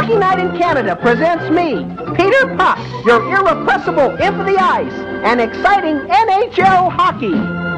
Hockey Night in Canada presents me, Peter Puck, your irrepressible imp of the ice, and exciting NHL hockey.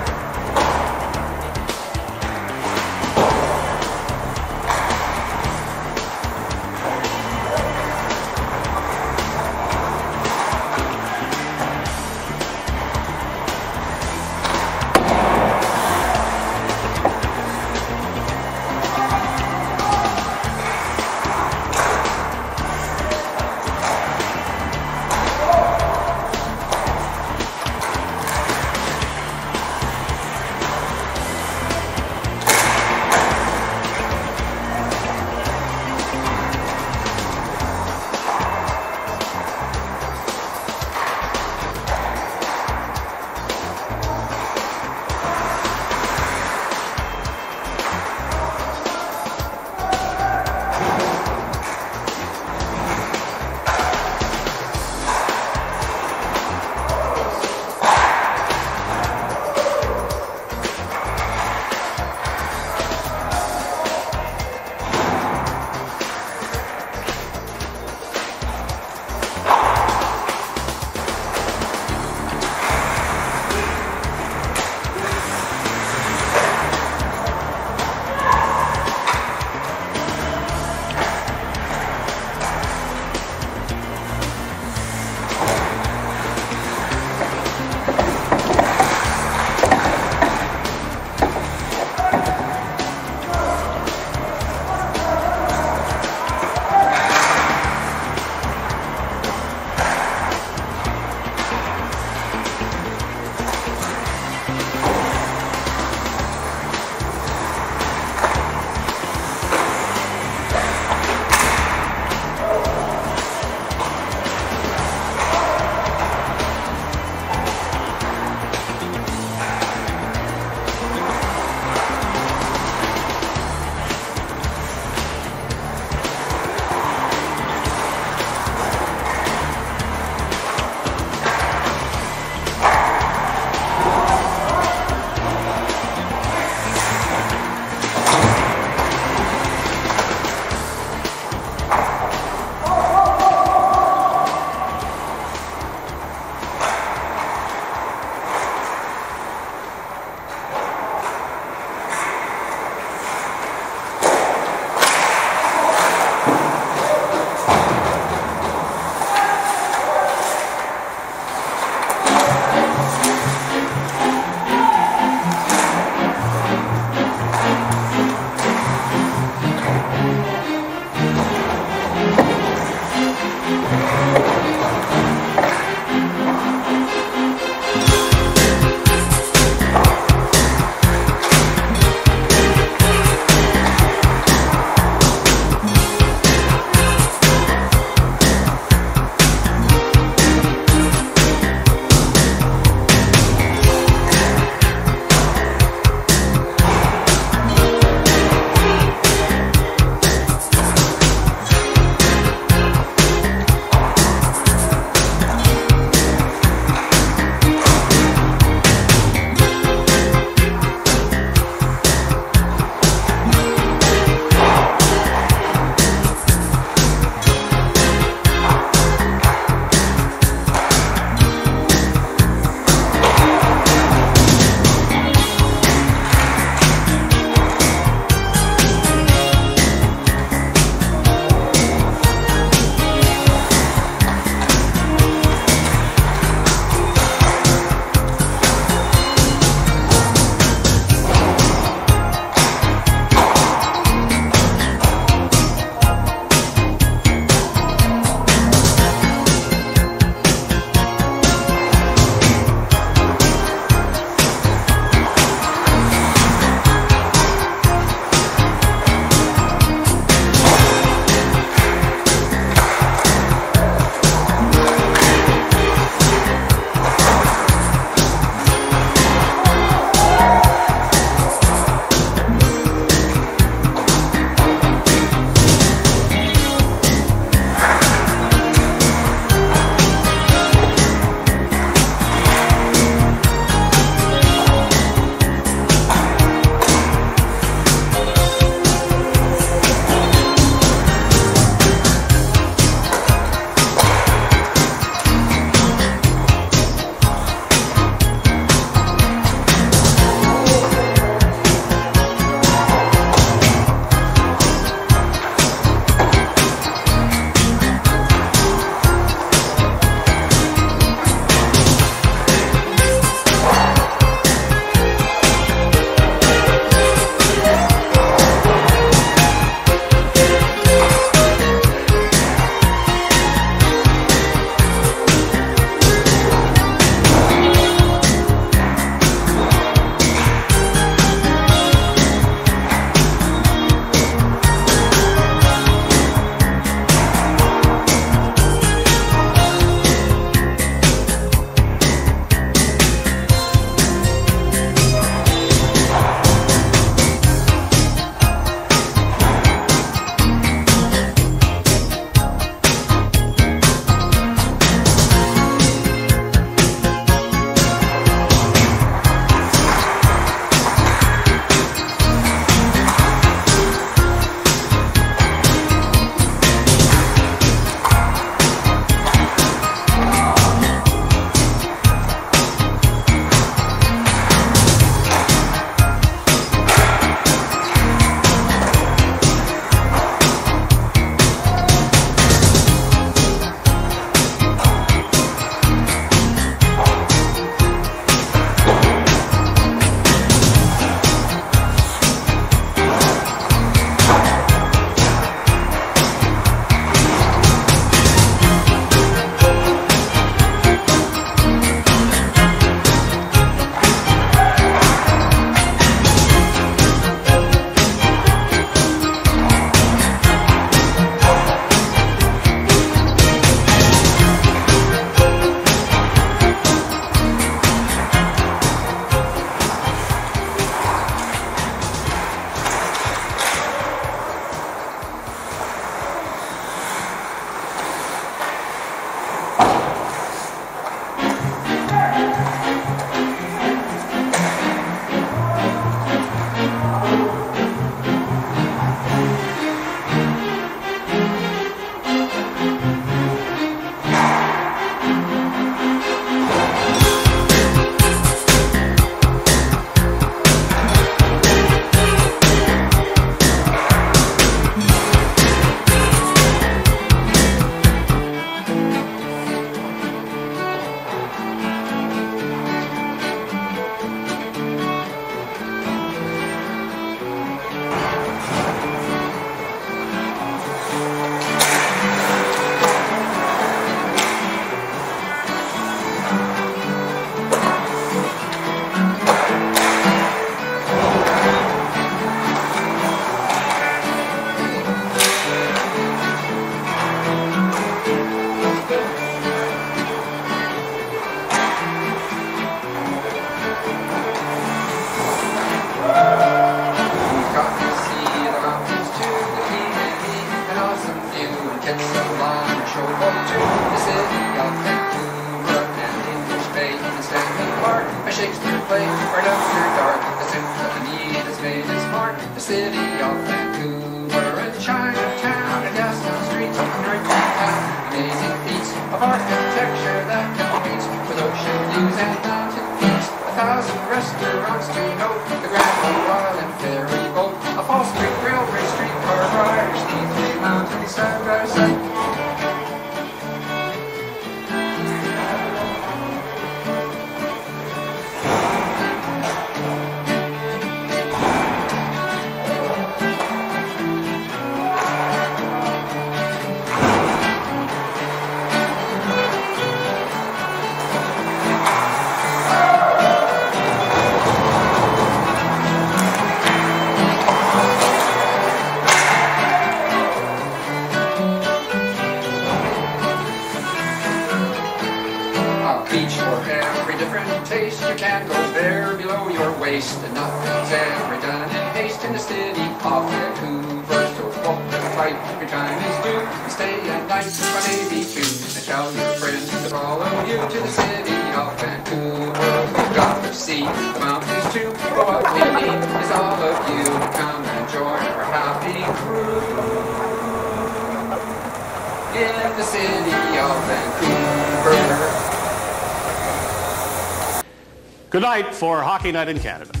Good night for Hockey Night in Canada.